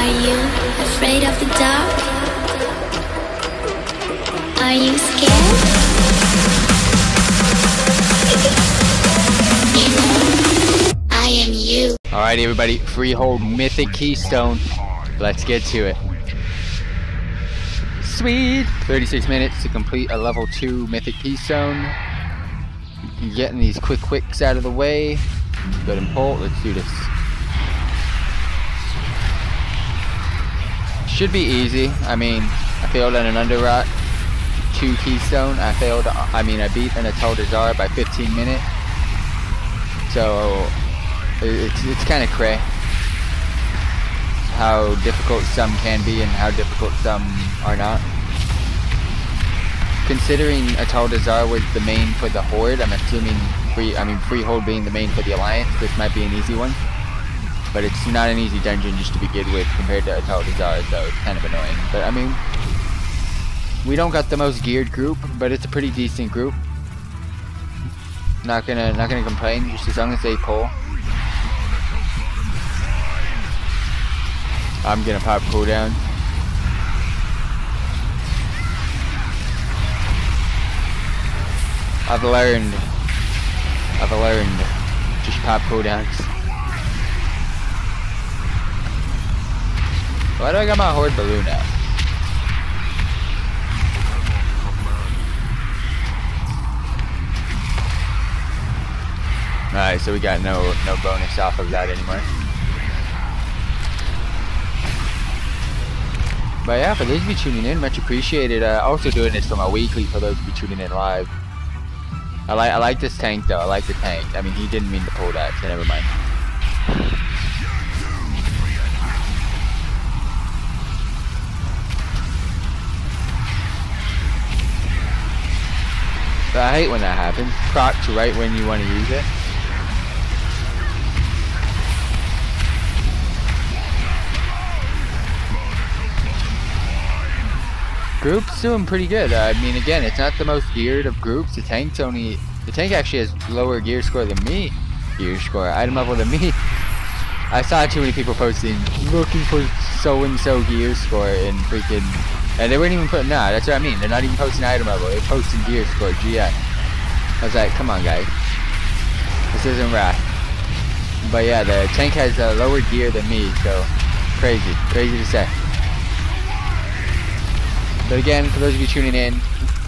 Are you afraid of the dark? Are you scared? I am you. Alrighty, everybody. Freehold Mythic Keystone. Let's get to it. Sweet! 36 minutes to complete a level 2 Mythic Keystone. Getting these quick quicks out of the way. Good and pull. Let's do this. Should be easy. I mean, I failed on an Underrot 2 Keystone. I failed, I mean, I beat an Atal'Dazar by 15 minutes. So, it's, it's kind of cray how difficult some can be and how difficult some are not. Considering Atal'Dazar was the main for the Horde, I'm assuming free I mean Freehold being the main for the Alliance, this might be an easy one. But it's not an easy dungeon just to begin with compared to Atal'Dazar, so it's kind of annoying. But I mean we don't got the most geared group, but it's a pretty decent group. Not gonna not gonna complain, just as long as they pull. I'm gonna pop cooldown. I've learned. I've learned. Just pop cooldowns. Why do I got my horde balloon out? Alright, so we got no no bonus off of that anymore. But yeah, for those of you tuning in, much appreciated. Uh, also doing this for my weekly for those of you tuning in live. I like I like this tank though. I like the tank. I mean, he didn't mean to pull that, so never mind. But I hate when that happens. Procs right when you want to use it. Group's doing pretty good. I mean, again, it's not the most geared of groups. The tank's only... The tank actually has lower gear score than me. Gear score. Item level than me. I saw too many people posting, looking for so-and-so gear score in freaking... And they weren't even putting... Nah, that's what I mean. They're not even posting item level. They're posting gear score, GI. I was like, come on, guys. This isn't right. But yeah, the tank has a lower gear than me, so... Crazy. Crazy to say. But again, for those of you tuning in,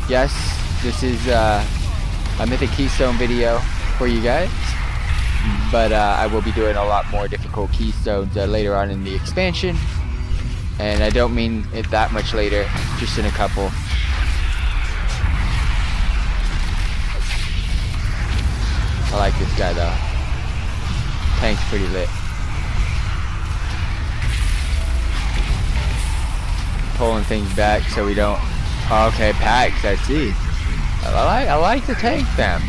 yes, this is uh, a Mythic Keystone video for you guys. But uh, I will be doing a lot more difficult keystones uh, later on in the expansion. And I don't mean it that much later, just in a couple. I like this guy though. Tank's pretty lit. pulling things back so we don't. Oh, okay, packs. I see. I like. I like to tank them.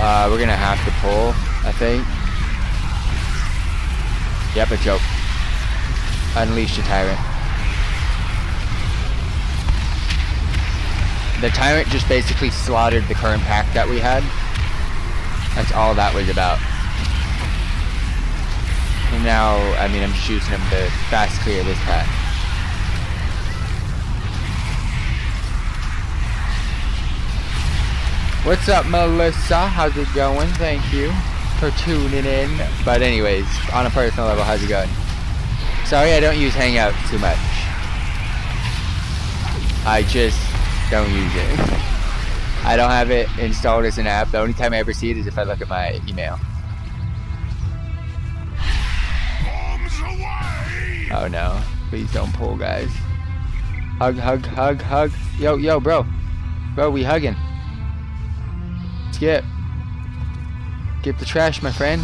Uh, we're gonna have to pull. I think. Yep, a joke. Unleash the tyrant. The tyrant just basically slaughtered the current pack that we had. That's all that was about. And now, I mean, I'm just using them to fast clear this pack. What's up, Melissa? How's it going? Thank you for tuning in. But anyways, on a personal level, how's it going? Sorry I don't use Hangout too much. I just don't use it. I don't have it installed as an app. The only time I ever see it is if I look at my email. Oh no. Please don't pull, guys. Hug, hug, hug, hug. Yo, yo, bro. Bro, we hugging. Skip. Get the trash, my friend.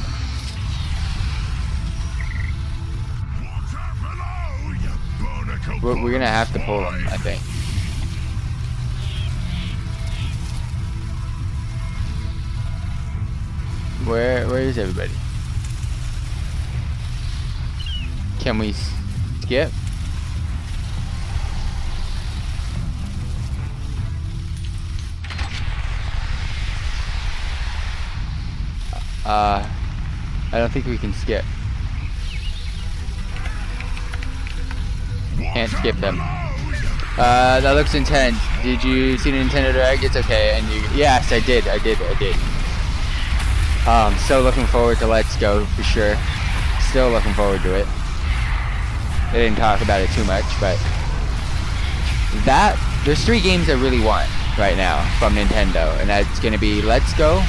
We're, we're gonna have to pull him, I think. Where where is everybody? Can we skip? Uh, I don't think we can skip. Can't skip them. Uh, that looks intense. Did you see the Nintendo Direct? It's okay. And you, yes, I did. I did. I did. Um, so looking forward to Let's Go for sure. Still looking forward to it. They didn't talk about it too much, but that there's three games I really want right now from Nintendo, and that's gonna be Let's Go,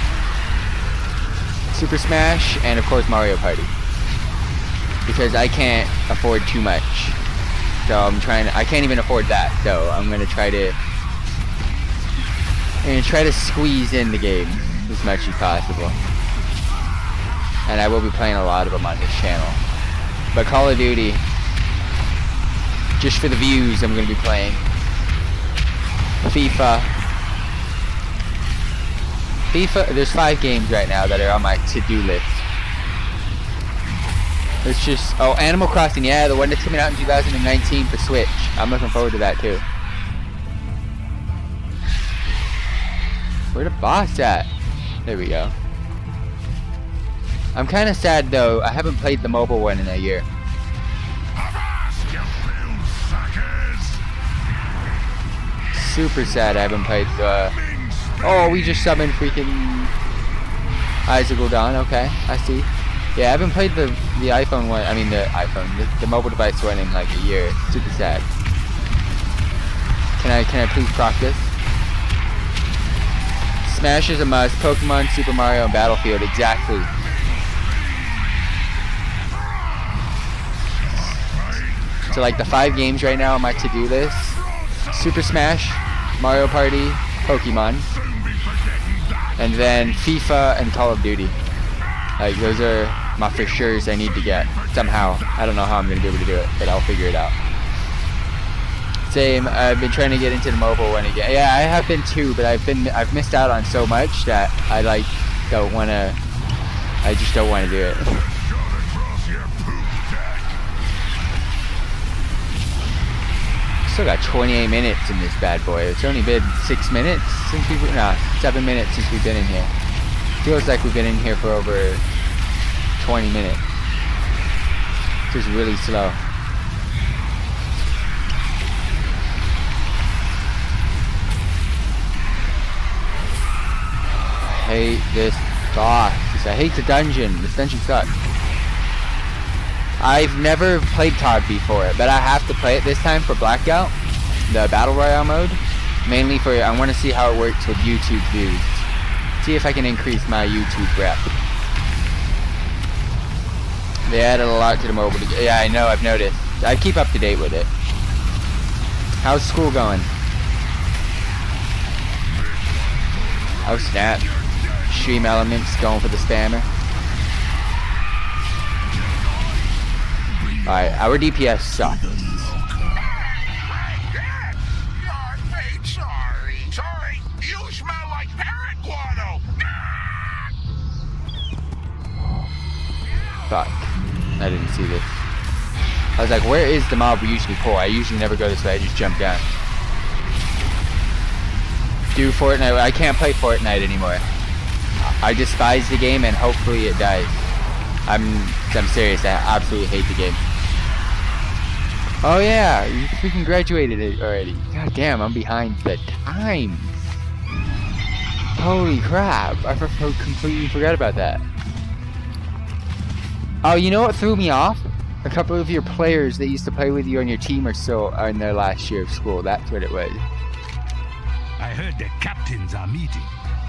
Super Smash, and of course Mario Party. Because I can't afford too much. So I'm trying to, I can't even afford that, so I'm gonna try to gonna try to squeeze in the game as much as possible. And I will be playing a lot of them on this channel. But Call of Duty, just for the views I'm gonna be playing. FIFA. FIFA, there's five games right now that are on my to-do list. It's just, oh, Animal Crossing, yeah, the one that's coming out in 2019 for Switch. I'm looking forward to that too. Where the boss at? There we go. I'm kind of sad though, I haven't played the mobile one in a year. Super sad I haven't played the... Oh, we just summoned freaking... Isaac Gul'dan, okay, I see. Yeah, I haven't played the the iPhone one. I mean the iPhone, the, the mobile device one in like a year. It's super sad. Can I can I please practice? Smash is a must. Pokemon, Super Mario, and Battlefield. Exactly. So like the five games right now on my to-do list: Super Smash, Mario Party, Pokemon, and then FIFA and Call of Duty. Like those are my for sure's I need to get somehow. I don't know how I'm gonna be able to do it, but I'll figure it out. Same. I've been trying to get into the mobile one again. Yeah, I have been too, but I've been I've missed out on so much that I like don't wanna. I just don't want to do it. Still got 28 minutes in this bad boy. It's only been six minutes since we've no seven minutes since we've been in here. Feels like we've been in here for over 20 minutes. Just really slow. I hate this boss. I hate the dungeon. This dungeon sucks. I've never played COD before, but I have to play it this time for Blackout, the Battle Royale mode. Mainly for, I want to see how it works with YouTube views. See if I can increase my YouTube rep. They added a lot to the mobile. Yeah, I know. I've noticed. I keep up to date with it. How's school going? Oh snap! Stream elements going for the spammer. All right, our DPS sucks. Fuck. I didn't see this. I was like, where is the mob we usually pull? I usually never go this way, I just jump down. Do Fortnite, I can't play Fortnite anymore. I despise the game and hopefully it dies. I'm, I'm serious, I absolutely hate the game. Oh yeah, you freaking graduated it already. God damn, I'm behind the times. Holy crap, I completely forgot about that. Oh, you know what threw me off? A couple of your players that used to play with you on your team are still in their last year of school. That's what it was. I heard the captains are meeting.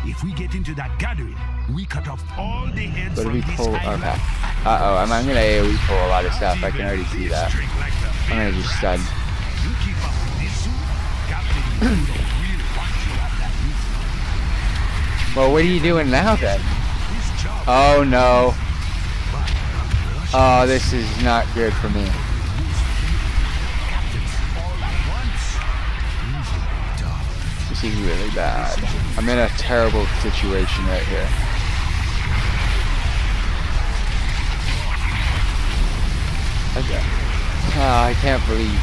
If we get into that gathering, we cut off all the heads What do we pull? Okay. Uh oh, I'm, I'm gonna AoE pull a lot of stuff. I can already see that. I'm gonna just meeting. Well, what are you doing now then? Oh no. Oh, this is not good for me. This is really bad. I'm in a terrible situation right here. Okay. Oh, I can't believe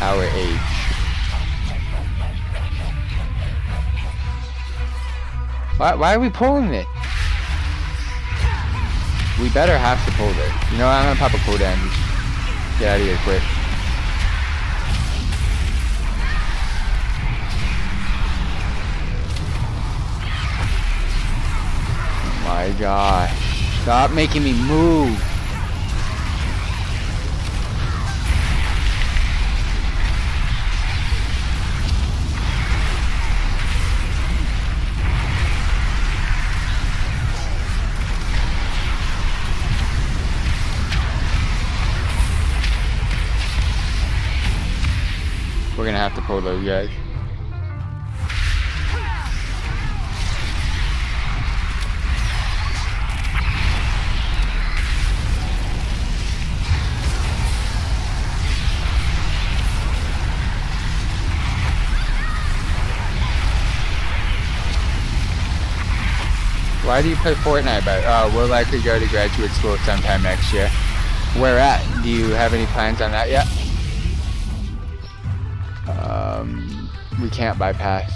our age. Why, why are we pulling it? we better have to pull this. You know, I'm gonna pop a cooldown. Get out of here quick. Oh my gosh. Stop making me move. Guys. Why do you play Fortnite? But uh, we'll likely go to graduate school sometime next year. Where at? Do you have any plans on that yet? We can't bypass.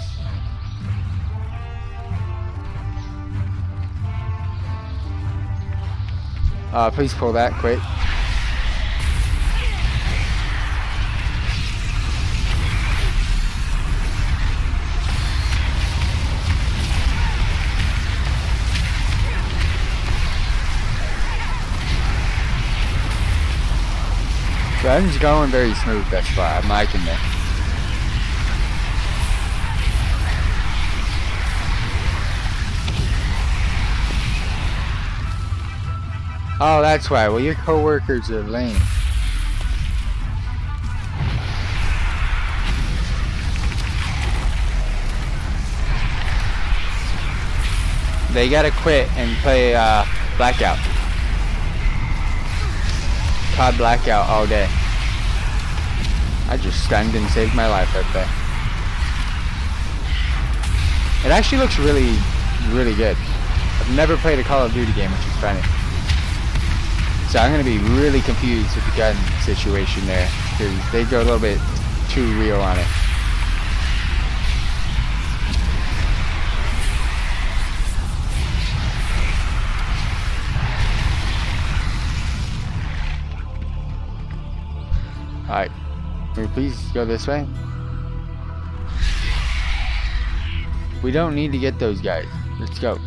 Uh, please pull that quick. Gun's going very smooth thus far. I'm liking it. Oh, that's why. Well, your coworkers are lame. They gotta quit and play uh, Blackout. COD Blackout all day. I just stunned and saved my life right there. It actually looks really, really good. I've never played a Call of Duty game, which is funny. So I'm going to be really confused with the gun situation there. Because they go a little bit too real on it. Alright. Can we please go this way? We don't need to get those guys. Let's go.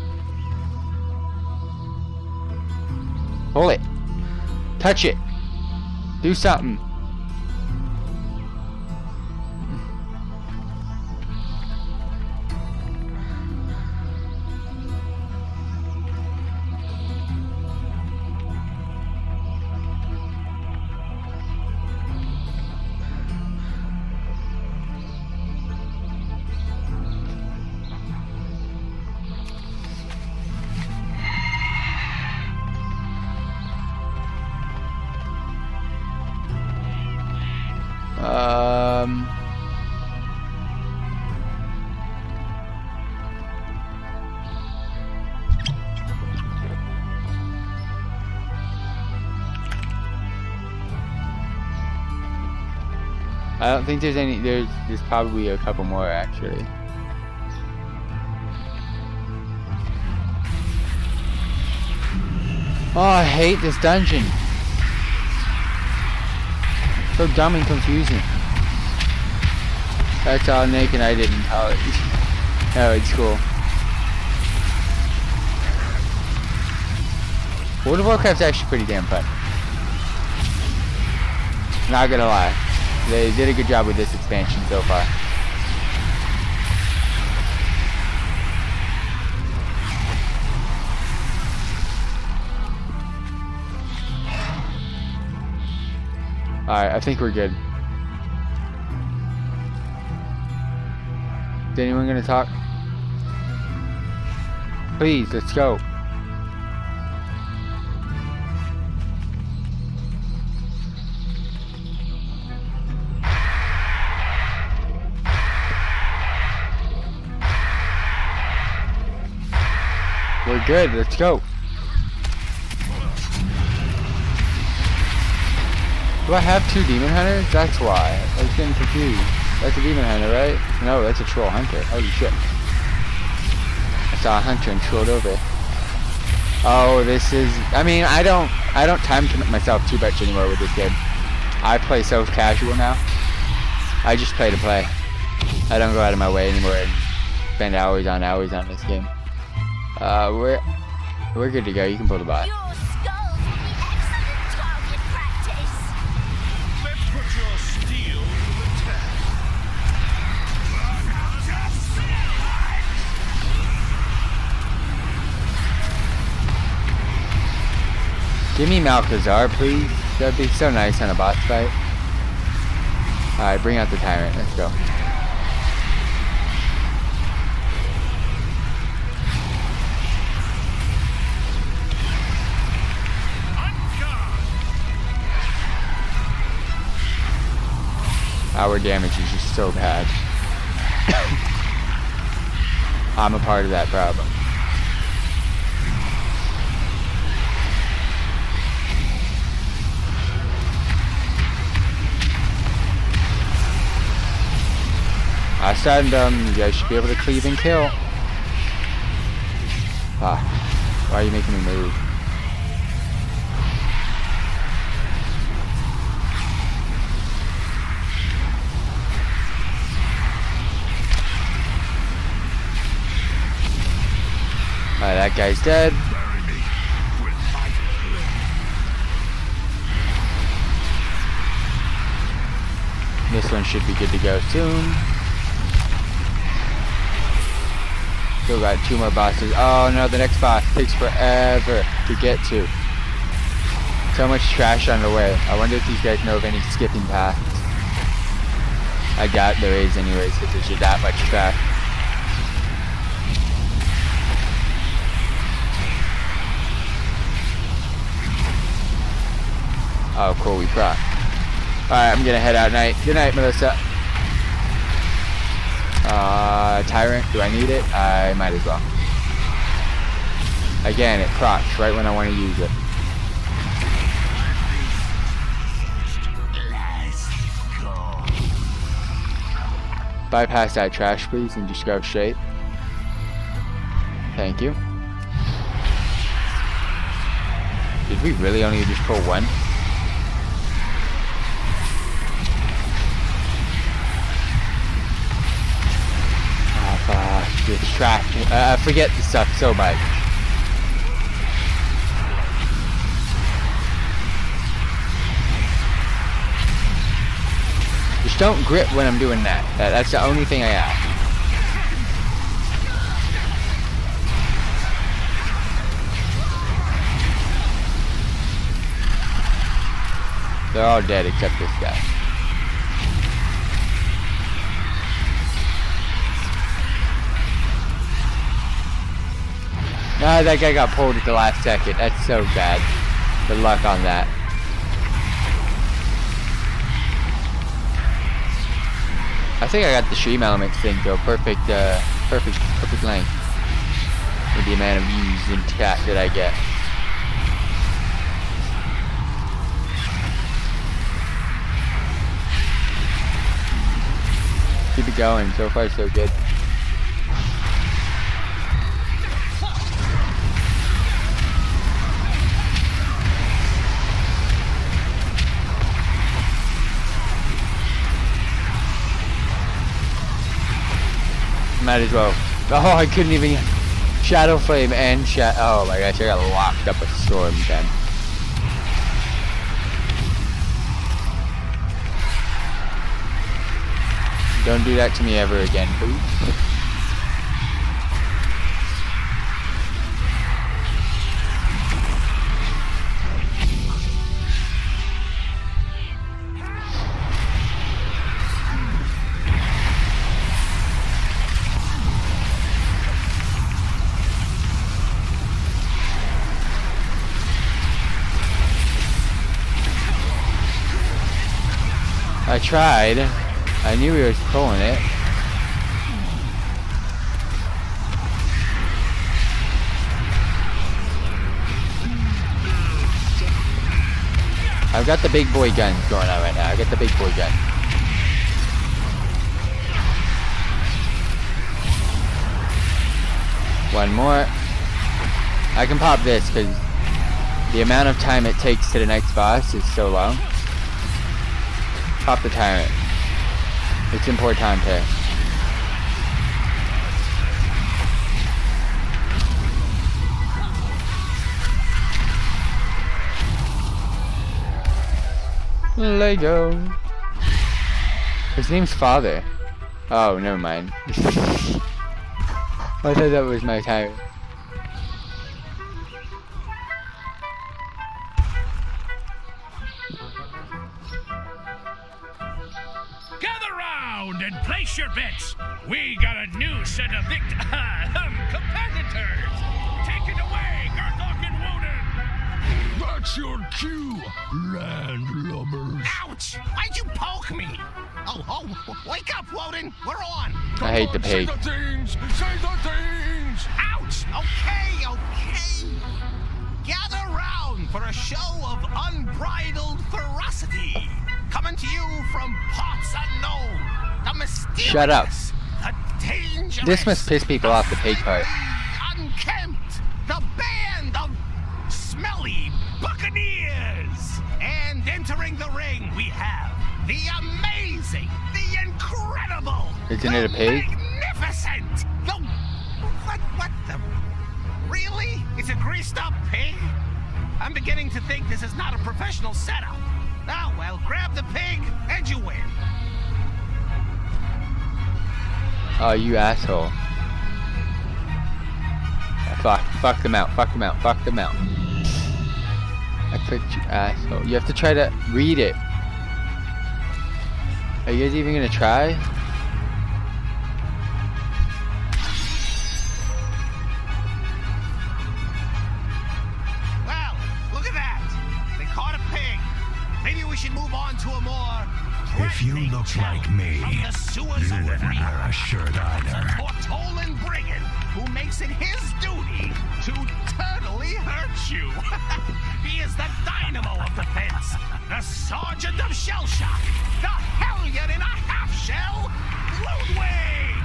Pull it. Touch it. Do something. I don't think there's any. There's there's probably a couple more actually. Oh, I hate this dungeon. So dumb and confusing. That's all Nick and I did in college. College school. World of Warcraft's actually pretty damn fun. Not gonna lie. They did a good job with this expansion so far. Alright, I think we're good. Is anyone gonna talk? Please, let's go. We're good, let's go. Do I have two demon hunters? That's why. I was getting confused. That's a demon hunter, right? No, that's a troll hunter. Oh shit. I saw a hunter and trolled over. Oh, this is. I mean, I don't. I don't time commit myself too much anymore with this game. I play so casual now. I just play to play. I don't go out of my way anymore and spend hours on hours on this game. Uh, we're we're good to go. You can pull the bot. Your skull will be excellent target practice. Let's put your steel to the test. Give me Malkazar, please. That'd be so nice on a boss fight. Alright, bring out the tyrant. Let's go. Our damage is just so bad. I'm a part of that problem. I said um, you guys should be able to cleave and kill. Ah, why are you making me move? Alright, that guy's dead. This one should be good to go soon. Still got two more bosses. Oh no, the next boss takes forever to get to. So much trash on the way. I wonder if these guys know of any skipping paths. I doubt there is anyways, because there's just that much trash. Oh cool, we proc. Alright, I'm gonna head out night. Good night, Melissa. Uh, Tyrant, do I need it? I might as well. Again, it procs right when I want to use it. Bypass that trash, please, and just go straight. Thank you. Did we really only just pull one? This trash. Uh, I forget the stuff so much. Just don't grip when I'm doing that. that that's the only thing I ask. They're all dead except this guy. Ah, that guy got pulled at the last second. That's so bad. Good luck on that. I think I got the stream elements thing though. Perfect, uh, perfect, perfect length. With the amount of views and chat that I get. Keep it going. So far, so good. Might as well. Oh, I couldn't even. Shadow Flame and Shat. Oh my gosh, I got locked up a storm then. Don't do that to me ever again, please. tried. I knew he was pulling it. I've got the big boy gun going on right now. I got the big boy gun. One more. I can pop this because the amount of time it takes to the next boss is so long. Pop the tyrant. It's importante. Lego. His name's Father. Oh, never mind. I thought that was my tyrant. A new set of vict um, competitors. Take it away, Garthok and Woden. That's your cue, landlubbers. Ouch! Why'd you poke me? Oh, oh, wake up, Woden! We're on! I hate the Say pig. the things. Say the things. Ouch! Okay, okay. Gather round for a show of unbridled ferocity. Coming to you from parts unknown. The mysterious. Shut up. This must piss people off, the pig part. Unkempt. The band of smelly buccaneers. And entering the ring, we have the amazing, the incredible, Isn't the it a pig? Magnificent. The what? What the? Really? It's a greased up pig? I'm beginning to think this is not a professional setup. Oh well, grab the pig and you win. Oh, you asshole. Fuck, fuck them out, fuck them out, fuck them out. I clicked you asshole. You have to try to read it. Are you guys even gonna try? If you like me, from the sewers you of wouldn't Freedom. wear a shirt The either. Tortollan brigand who makes it his duty to totally hurt you. he is the dynamo of defense, the sergeant of shell shock, the hellion in a half shell, Ludwig.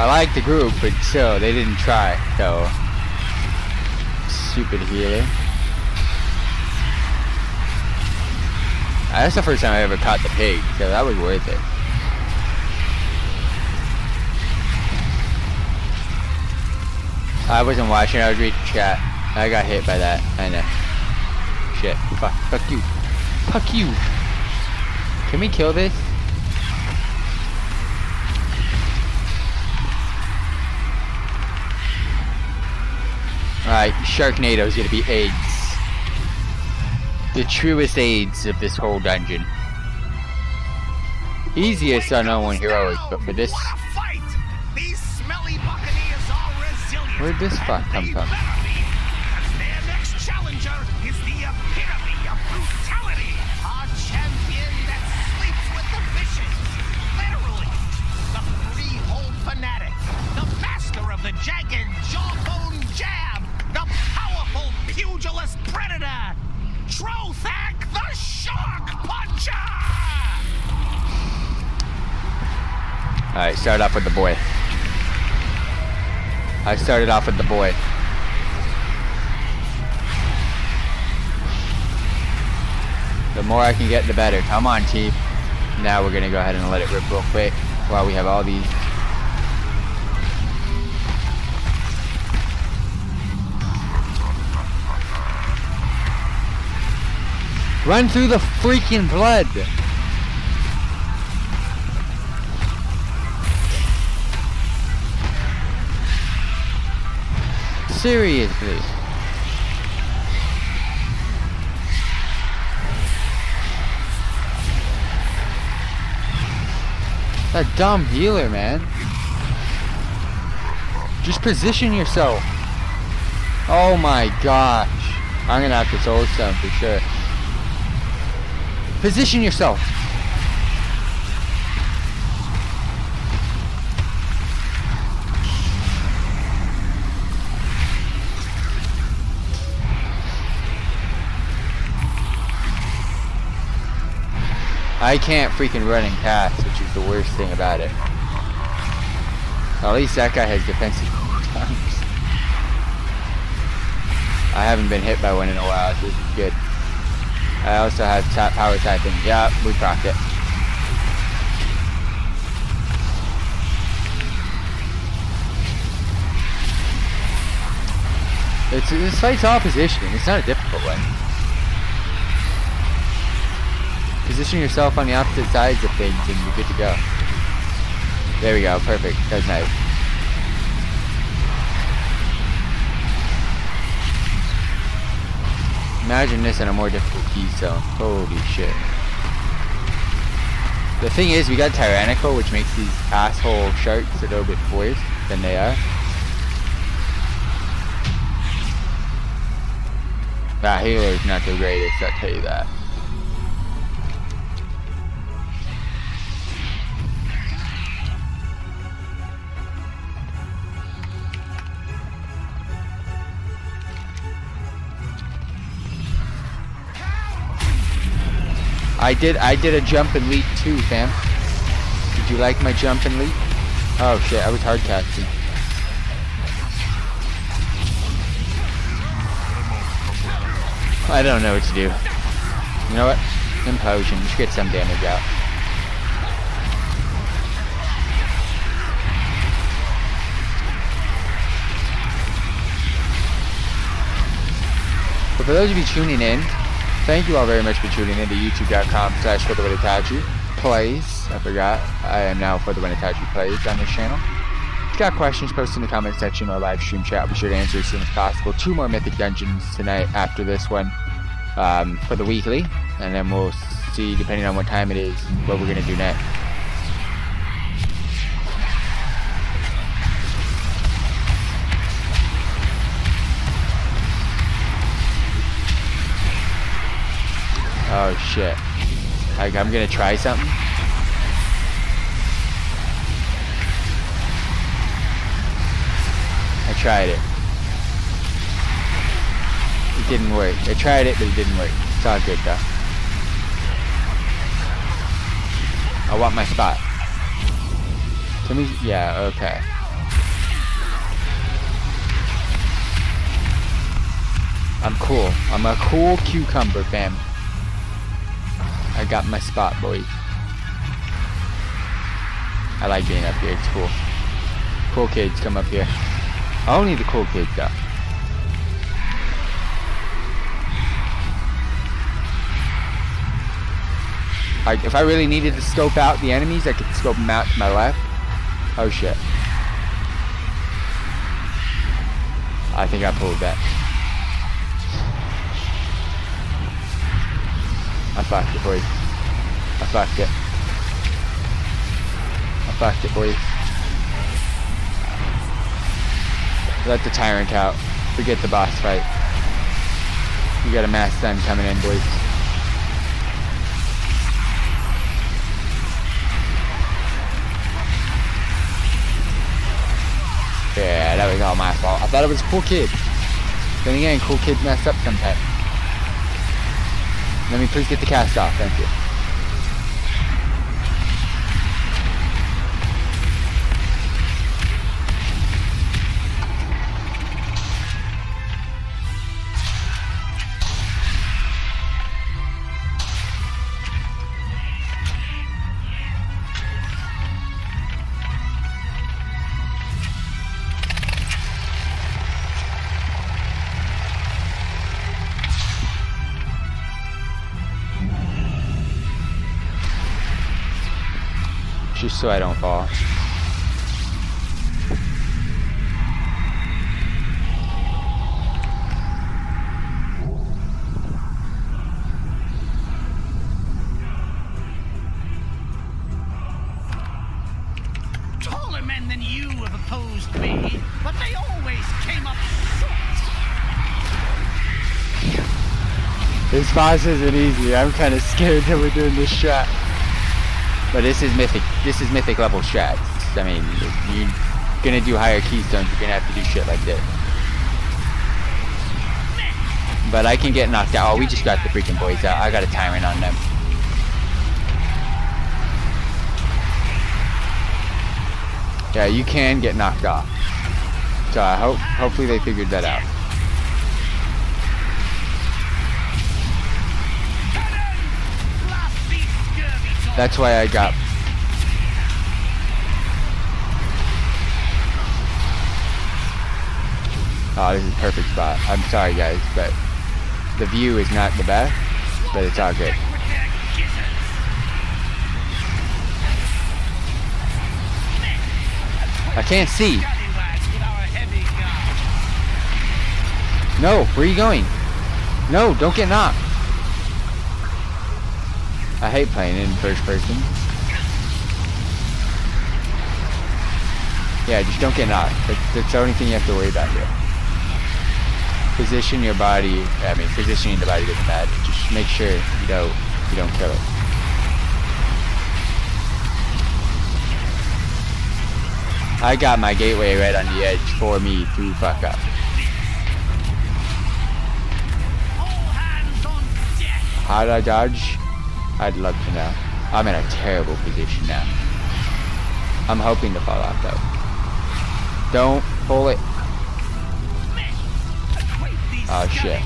I like the group, but still, they didn't try, so. Stupid healer. Uh, that's the first time I ever caught the pig, so that was worth it. I wasn't watching, I was reading chat. I got hit by that, I know. Shit, fuck, fuck you. Fuck you! Can we kill this? Alright, Sharknado's gonna be AIDS. The truest AIDS of this whole dungeon. Easiest unknown heroic, but for this, fight! These smelly buccaneers are resilient. Where'd this fuck come from? Alright, start off with the boy. I started off with the boy. The more I can get, the better. Come on, team. Now we're gonna go ahead and let it rip real quick while we have all these. Run through the freaking blood! Seriously. That dumb healer, man. Just position yourself. Oh my gosh. I'm gonna have to soul stone for sure. Position yourself. I can't freaking run and pass, which is the worst thing about it. At least that guy has defensive cooldowns. I haven't been hit by one in a while, so this is good. I also have tap power typing. Yeah, we procced it. It's this fight's all positioning. It's not a difficult one. Position yourself on the opposite sides of things, and you're good to go. There we go. Perfect. That's nice. Imagine this in a more difficult keystone. Holy shit. The thing is, we got Tyrannical, which makes these asshole sharks a little bit worse than they are. That healer's not the greatest, I'll tell you that. I did I did a jump and leap too, fam. Did you like my jump and leap? Oh shit, I was hard casting. I don't know what to do. You know what? Implosion. Just get some damage out. But for those of you tuning in, thank you all very much for tuning in to youtube.com slash for the way Itachi plays. I forgot. I am now for the Itachi plays on this channel. If you got questions, post in the comment section or live stream chat. Be sure to answer as soon as possible. Two more mythic dungeons tonight after this one um, for the weekly, and then we'll see, depending on what time it is, what we're gonna do next. Oh shit. Like, I'm gonna try something. I tried it. It didn't work. I tried it, but it didn't work. It's all good though. I want my spot. Can we? Yeah, okay. I'm cool. I'm a cool cucumber fam. I got my spot, boys. I like being up here. It's cool. Cool kids come up here. Only the cool kids, though. Like, if I really needed to scope out the enemies, I could scope them out to my left. Oh shit. I think I pulled that. I fucked it, boys. I fucked it. I fucked it, boys. Let the tyrant out. Forget the boss fight. You got a mass stun coming in, boys. Yeah, that was all my fault. I thought it was cool kid. Then again, cool kids mess up sometimes. Let me please get the cast off, thank you. So I don't fall. Taller men than you have opposed me, but they always came up short. This boss isn't easy. I'm kind of scared that we're doing this strat. But this is mythic. This is mythic level strats. I mean, you're gonna do higher keystones, you're gonna have to do shit like this. But I can get knocked out. Oh, we just got the freaking boys out. I got a tyrant on them. Yeah, you can get knocked off. So I hope, hopefully they figured that out. That's why I got. Oh, this is perfect spot. I'm sorry, guys, but the view is not the best, but it's all good. I can't see. No, where are you going? No, don't get knocked. I hate playing in first person. Yeah, just don't get knocked. That's, the only thing you have to worry about here. Position your body. I mean, positioning the body doesn't matter. Just make sure you don't you don't kill it. I got my gateway right on the edge for me to fuck up. How did I dodge? I'd love to know. I'm in a terrible position now. I'm hoping to fall off though. Don't pull it. Oh, shit.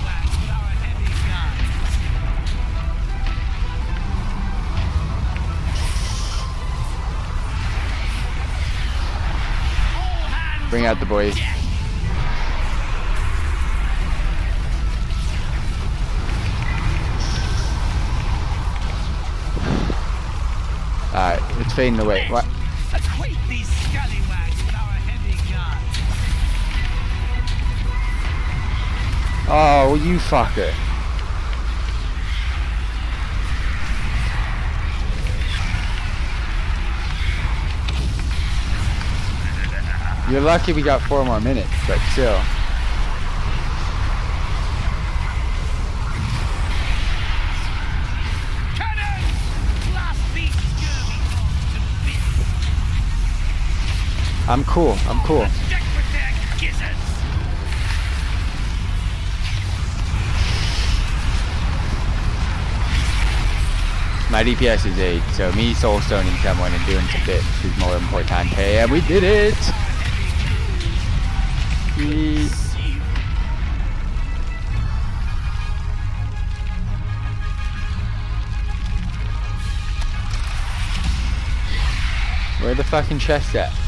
Bring out the boys. It's fading away. What? Equate these scallywags with our heavy gun. Oh, you fucker. You're lucky we got four more minutes, but still. I'm cool. I'm cool. My DPS is 8, so me soul stoning someone and doing some bits is more important. Hey, and we did it! We- Where the fucking chest at?